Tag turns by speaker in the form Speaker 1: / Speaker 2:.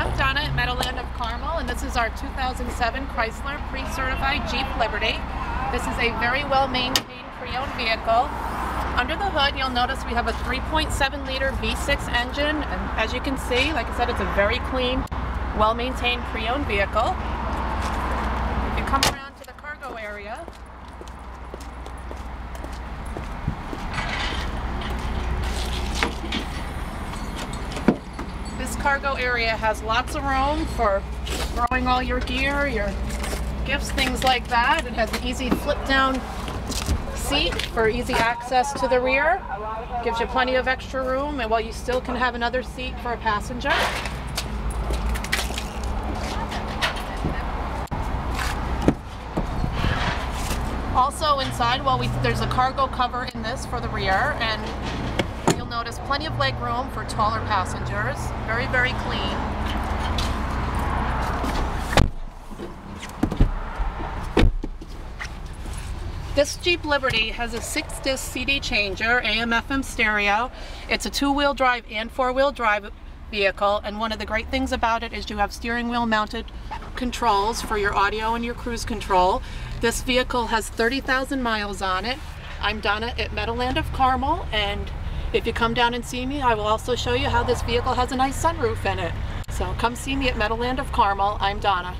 Speaker 1: I'm Donna at Meadowland of Carmel, and this is our 2007 Chrysler pre-certified Jeep Liberty. This is a very well-maintained pre-owned vehicle. Under the hood, you'll notice we have a 3.7 liter V6 engine, and as you can see, like I said, it's a very clean, well-maintained pre-owned vehicle. If you come around to the cargo area, This cargo area has lots of room for throwing all your gear, your gifts, things like that. It has an easy flip down seat for easy access to the rear. Gives you plenty of extra room and while you still can have another seat for a passenger. Also inside, well, we, there's a cargo cover in this for the rear and plenty of leg room for taller passengers. Very, very clean. This Jeep Liberty has a six disc CD changer, AM FM stereo. It's a two wheel drive and four wheel drive vehicle and one of the great things about it is you have steering wheel mounted controls for your audio and your cruise control. This vehicle has 30,000 miles on it. I'm Donna at Meadowland of Carmel and if you come down and see me, I will also show you how this vehicle has a nice sunroof in it. So come see me at Meadowland of Carmel. I'm Donna.